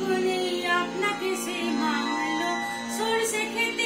ভুলে আপনাকে সে ভাঙলো সরষে খেতে